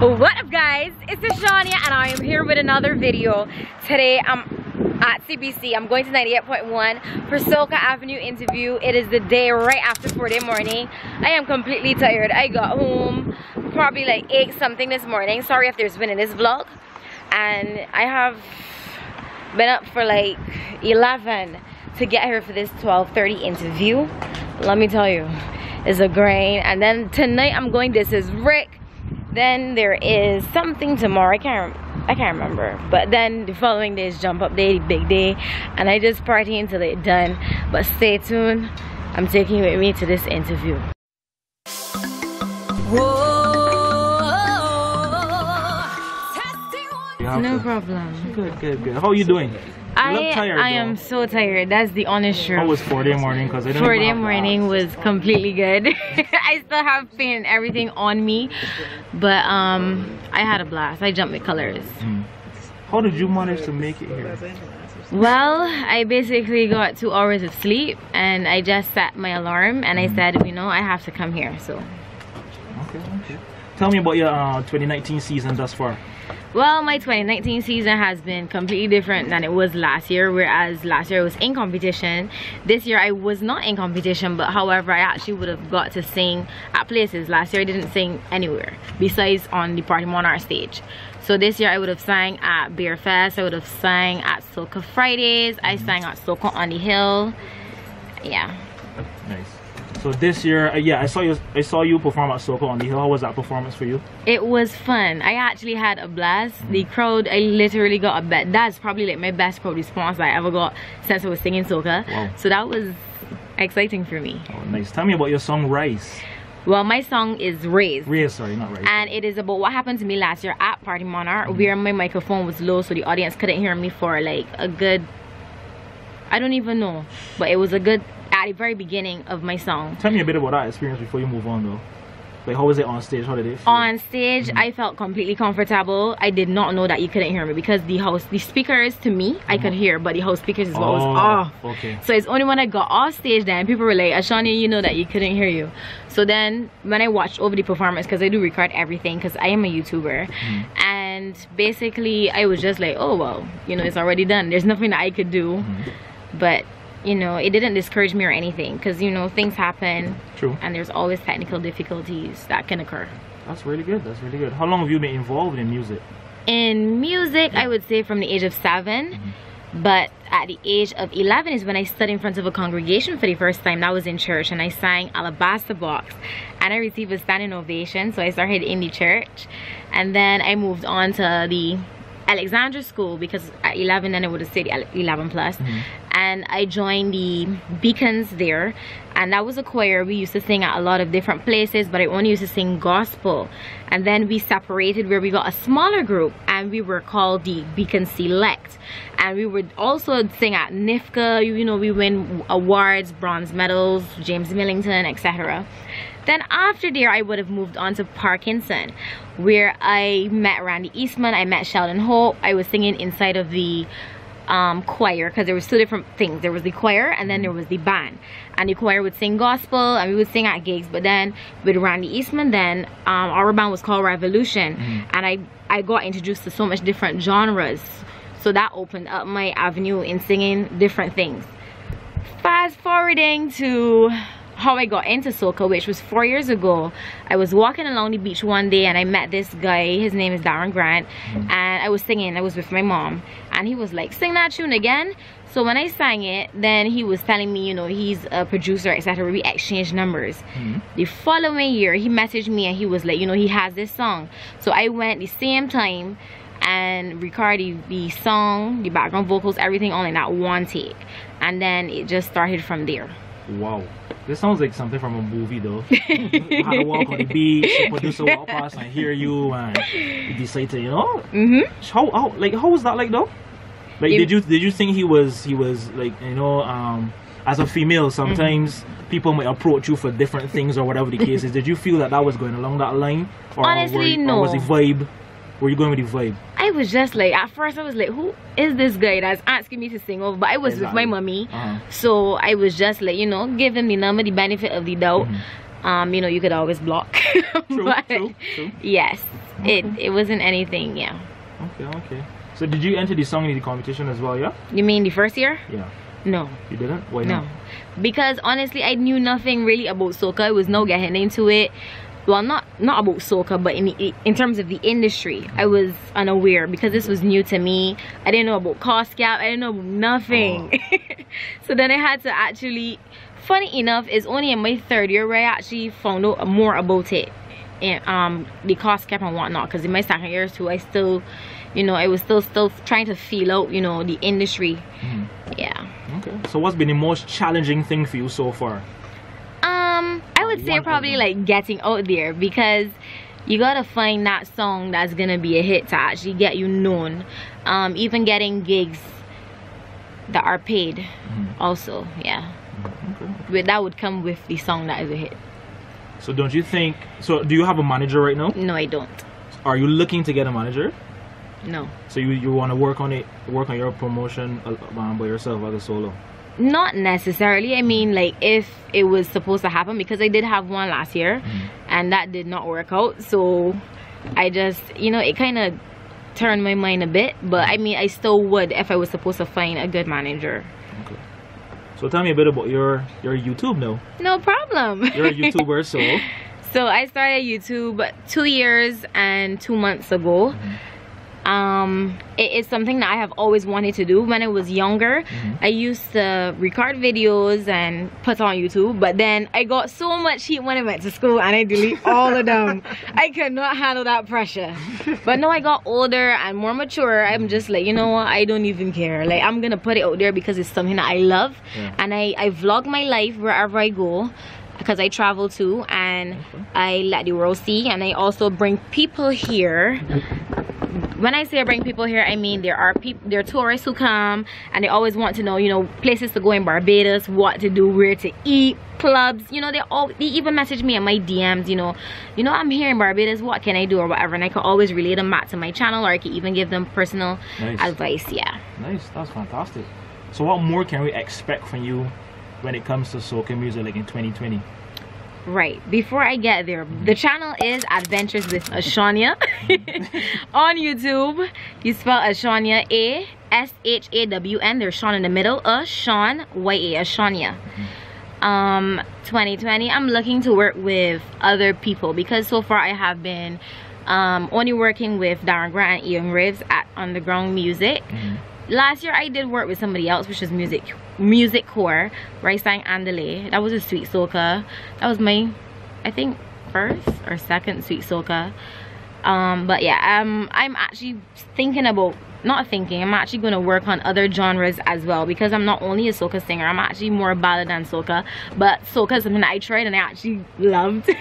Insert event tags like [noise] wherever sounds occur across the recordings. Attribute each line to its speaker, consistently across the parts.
Speaker 1: What up guys? It's Shania and I am here with another video. Today I'm at CBC. I'm going to 98.1 for Avenue interview. It is the day right after Foreday morning. I am completely tired. I got home probably like 8 something this morning. Sorry if there's been in this vlog. And I have been up for like 11 to get here for this 12.30 interview. Let me tell you, it's a grain. And then tonight I'm going, this is Rick. Then there is something tomorrow. I can't i can't remember. But then the following day is jump up day big day. And i just party until it's done. But stay tuned. I'm taking you with me to this interview. No problem.
Speaker 2: Good good good. How are you doing
Speaker 1: I,
Speaker 2: tired,
Speaker 1: I am so tired. That's the honest truth.
Speaker 2: How was Foreday morning? Because I didn't
Speaker 1: Foreday morning was completely good. [laughs] I still have pain and everything on me. But um, I had a blast. I jumped with colors. Mm.
Speaker 2: How did you manage to make it here?
Speaker 1: Well, I basically got two hours of sleep and I just set my alarm and I mm. said, you know, I have to come here. So.
Speaker 2: Okay, okay. Tell me about your uh, 2019 season thus far
Speaker 1: well my 2019 season has been completely different than it was last year whereas last year I was in competition. This year I was not in competition but however I actually would have got to sing at places. Last year I didn't sing anywhere besides on the Party Monarch stage. So this year I would have sang at Beer Fest I would have sang at Soca Fridays I mm-hmm. sang at Soca on the Hill. Yeah.
Speaker 2: Nice so this year, uh, yeah, I saw you. I saw you perform at Soca on the Hill. How was that performance for you?
Speaker 1: It was fun. I actually had a blast. Mm. The crowd, I literally got a bet. That's probably like my best crowd response I ever got since I was singing Soca. Wow. So that was exciting for me.
Speaker 2: Oh, nice. Tell me about your song Rise.
Speaker 1: Well, my song is Raise.
Speaker 2: Raise, sorry, not Rise.
Speaker 1: And it is about what happened to me last year at Party Monarch, mm -hmm. where my microphone was low, so the audience couldn't hear me for like a good I don't even know, but it was a good at the very beginning of my song.
Speaker 2: Tell me a bit about that experience before you move on though. Like how was it on stage? How did it
Speaker 1: feel? On stage, mm -hmm. I felt completely comfortable. I did not know that you couldn't hear me because the house, the speakers to me, mm -hmm. I could uh-huh. hear, but the house speakers as well oh, was off.
Speaker 2: Okay.
Speaker 1: So it's only when I got off stage then people were like, Ashawnya, you know that you couldn't hear you. So then when I watched over the performance, because I do record everything, because I am a YouTuber, mm -hmm. and basically I was just like, oh well, you know, it's already done. There's nothing that I could do, mm-hmm. but you know it didn't discourage me or anything because you know things happen.
Speaker 2: True.
Speaker 1: And there's always technical difficulties that can occur.
Speaker 2: That's really good that's really good. How long have you been involved in music?
Speaker 1: In music yeah. i would say from the age of 7 mm -hmm. but at the age of 11 is when i stood in front of a congregation for the first time that was in church and i sang alabaster box and i received a standing ovation so i started in the church. And then i moved on to the Alexandra School because at 11 then it would have said 11 plus. Mm -hmm. and I joined the Beacons there. And that was a choir. We used to sing at a lot of different places but I only used to sing gospel. And then we separated where we got a smaller group and we were called the Beacon Select. And we would also sing at NIFCA you know we win awards bronze medals James Millington etc then after there, I would have moved on to Parkinson, where I met Randy Eastman, I met Sheldon Hope. I was singing inside of the um, choir because there was two different things. There was the choir and then there was the band. And the choir would sing gospel and we would sing at gigs. But then with Randy Eastman, then um, our band was called Revolution. Mm -hmm. And I, I got introduced to so much different genres. So that opened up my avenue in singing different things. Fast forwarding to how I got into soca which was four years ago. I was walking along the beach one day and I met this guy. His name is Darren Grant. Mm-hmm. and I was singing. I was with my mom. And he was like sing that tune again. So when I sang it then he was telling me you know he's a producer etc we exchanged numbers. Mm. -hmm. the following year he messaged me and he was like you know he has this song. So I went the same time and recorded the song the background vocals everything on in that one take. And then it just started from there.
Speaker 2: Wow this sounds like something from a movie though. [laughs] How to walk on the beach, the producer walk past and hear you and you decide to, you know?
Speaker 1: Mm-hmm.
Speaker 2: How, how like how was that like though? Like did you did you think he was he was like you know um as a female sometimes mm-hmm. people might approach you for different things or whatever the case is. Did you feel that that was going along that line?
Speaker 1: Or Honestly,
Speaker 2: were,
Speaker 1: no.
Speaker 2: Or was the vibe? Were you going with the vibe?
Speaker 1: I was just like, at first I was like, who is this guy that's asking me to sing over? But I was exactly. with my mommy. Uh -huh. So I was just like, you know, give giving the number the benefit of the doubt. Mm -hmm. um you know you could always block [laughs]
Speaker 2: True,
Speaker 1: but
Speaker 2: true, true.
Speaker 1: yes it it wasn't anything yeah
Speaker 2: Okay, okay. So did you enter the song in the competition as well? Yeah.
Speaker 1: you mean the first year
Speaker 2: Yeah.
Speaker 1: no
Speaker 2: You didn't? Why
Speaker 1: no
Speaker 2: not?
Speaker 1: because honestly i knew nothing really about soca I was no getting into it well not not about soca but in in terms of the industry i was unaware because this was new to me i didn't know about COSCAP i didn't know nothing [laughs] so then i had to actually funny enough it's only in my third year where i actually found out more about it and um the COSCAP and whatnot because in my second year too i still you know i was still still trying to feel out you know the industry
Speaker 2: Mhm.
Speaker 1: yeah
Speaker 2: Okay. So what's been the most challenging thing for you so far?
Speaker 1: I would say probably like getting out there because you gotta find that song that's gonna be a hit to actually get you known. Um, even getting gigs that are paid
Speaker 2: Mhm.
Speaker 1: also, yeah.
Speaker 2: Okay.
Speaker 1: But that would come with the song that is a hit.
Speaker 2: So don't you think? So do you have a manager right now?
Speaker 1: No, I don't.
Speaker 2: Are you looking to get a manager?
Speaker 1: No.
Speaker 2: So you you want to work on it, work on your promotion uh, um, by yourself as a solo.
Speaker 1: Not necessarily. I mean, like if it was supposed to happen because I did have one last year mm. and that did not work out. So I just, you know, it kind of turned my mind a bit. But I mean, I still would if I was supposed to find a good manager.
Speaker 2: Okay. So tell me a bit about your your YouTube now.
Speaker 1: No problem.
Speaker 2: You're a [laughs] YouTuber, so
Speaker 1: so I started YouTube two years and two months ago. Mm-hmm. Um, it is something that I have always wanted to do. When I was younger, I used to record videos and put on YouTube. But then I got so much heat when I went to school, and I delete [laughs] all of them. I could not handle that pressure. But now I got older and more mature. I'm just like, you know what? I don't even care. Like I'm gonna put it out there because it's something that I love,
Speaker 2: Yeah.
Speaker 1: and I I vlog my life wherever I go because I travel too and I let the world see and I also bring people here when I say I bring people here I mean there are people there are tourists who come and they always want to know you know places to go in Barbados what to do where to eat clubs you know they all they even message me in my DMs you know you know I'm here in Barbados what can I do or whatever and I can always relate them back to my channel or I can even give them personal
Speaker 2: Nice.
Speaker 1: advice yeah
Speaker 2: nice. That's fantastic. So what more can we expect from you when it comes to soca music, like in 2020?
Speaker 1: Right. Before I get there, the channel is Adventures with Ashawnya [laughs] on YouTube. You spell Ashawnya A S H A W N. There's Sean in the middle. Ashawn Y A Ashawnya. Um, 2020. I'm looking to work with other people because so far I have been um, only working with Darren Grant and Ian Reeves at Underground Music last year I did work with somebody else which is music music core where I sang Andale that was a sweet soca. That was my I think first or second sweet soca. Um but yeah um I'm actually thinking about not thinking I'm actually going to work on other genres as well because I'm not only a soca singer I'm actually more ballad than soca. But soca is something I tried and I actually loved. [laughs]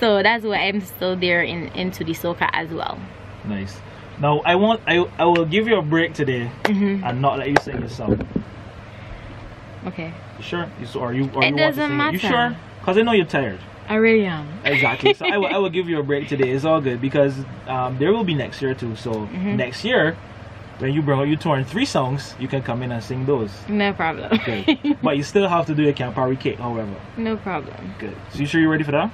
Speaker 1: So that's why I'm still there in into the soca as well.
Speaker 2: Nice. Now I want I I will give you a break today
Speaker 1: hmm
Speaker 2: and not let you sing your song.
Speaker 1: Okay
Speaker 2: You sure? You so are you? Or
Speaker 1: It
Speaker 2: you
Speaker 1: doesn't
Speaker 2: sing You sure? Cause I know you're tired.
Speaker 1: I really am
Speaker 2: Exactly. So I will, [laughs] I will give you a break today. It's all good because um, there will be next year too. So
Speaker 1: Mm-hmm.
Speaker 2: next year, when you bring out your tour in three songs, you can come in and sing those.
Speaker 1: No problem.
Speaker 2: Good. [laughs] but you still have to do a Campari cake, however.
Speaker 1: no problem.
Speaker 2: Good. So you sure you're ready for that?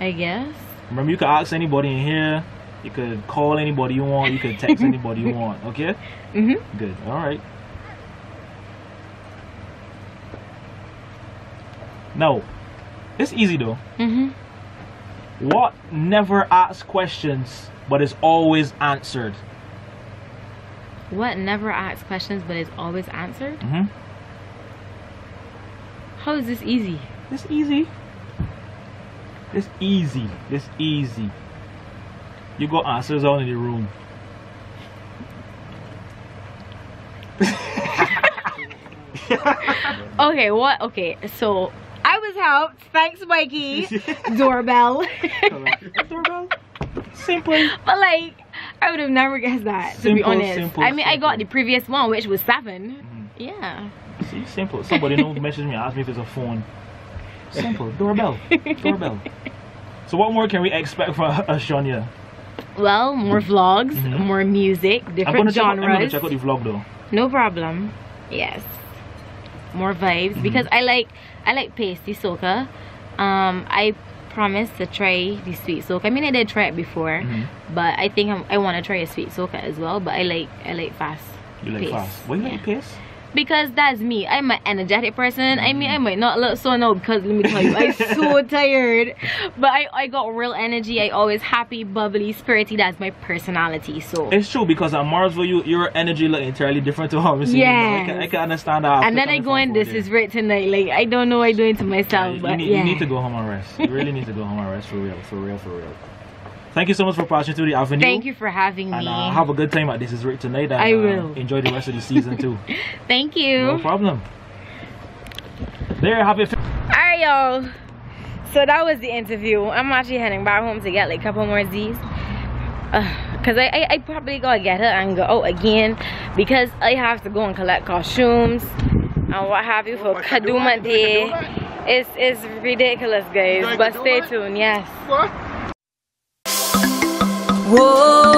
Speaker 1: I guess.
Speaker 2: Remember, you can ask anybody in here. You could call anybody you want. You could text [laughs] anybody you want. Okay.
Speaker 1: Mhm.
Speaker 2: Good. All right. Now, it's easy though.
Speaker 1: Mhm.
Speaker 2: What never asks questions but is always answered?
Speaker 1: What never asks questions but is always answered?
Speaker 2: Mm-hmm.
Speaker 1: How is this easy?
Speaker 2: It's easy. It's easy. It's easy. You got answers all in the room. [laughs]
Speaker 1: Okay, what? Okay, so I was helped. Thanks, Mikey. [laughs] Doorbell.
Speaker 2: Doorbell. Simple.
Speaker 1: but like, I would have never guessed that. To be honest.
Speaker 2: simple,
Speaker 1: I mean, I got the previous one, which was 7 Yeah.
Speaker 2: See, simple. Somebody know [laughs] message me, ask me if it's a phone. Simple. Doorbell. Doorbell. So what more can we expect from [laughs] Ashawnya?
Speaker 1: Well, more vlogs,
Speaker 2: Mhm.
Speaker 1: more music,
Speaker 2: I'm
Speaker 1: different
Speaker 2: gonna, check out, I'm gonna
Speaker 1: genres.
Speaker 2: check out the vlog though.
Speaker 1: No problem. Yes. More vibes
Speaker 2: Mm-hmm.
Speaker 1: because I like I like pasty soca. Um, I promised to try the sweet soca. I mean, I did try it before,
Speaker 2: Mhm.
Speaker 1: but I think I'm, I want to try a sweet soca as well. But I like I like fast.
Speaker 2: You like
Speaker 1: pace.
Speaker 2: fast. Why you
Speaker 1: Yeah.
Speaker 2: like pace?
Speaker 1: Because that's me. I'm an energetic person. I mean, I might not look so now because let me tell you, I'm so [laughs] tired. But I, I got real energy. I always happy, bubbly, spirity. That's my personality. So
Speaker 2: It's true because at Marsville, you your energy look entirely different to how I'm seeing you. I, can, I can understand that.
Speaker 1: and then I go in. This is right tonight. Like I don't know what I'm doing to myself,
Speaker 2: you,
Speaker 1: but
Speaker 2: need,
Speaker 1: yeah.
Speaker 2: you need to go home and rest. You really need to go home and rest for real, for real, for real. Thank you so much for passing through the avenue.
Speaker 1: Thank you for having
Speaker 2: And
Speaker 1: me.
Speaker 2: uh, have a good time at This Is Rick tonight. And,
Speaker 1: I
Speaker 2: uh,
Speaker 1: will.
Speaker 2: enjoy the rest of the season too. [laughs]
Speaker 1: Thank you.
Speaker 2: no problem. There, have it.
Speaker 1: Alright, y'all. So that was the interview. I'm actually heading back home to get like a couple more Z's. Because I, I, I probably gotta get her and go out again because I have to go and collect costumes and what have you for
Speaker 3: Oh,
Speaker 1: Kadooment
Speaker 3: Kadooment?
Speaker 1: Day. It's, it's ridiculous, guys. But stay tuned, yes.
Speaker 3: What?
Speaker 4: 我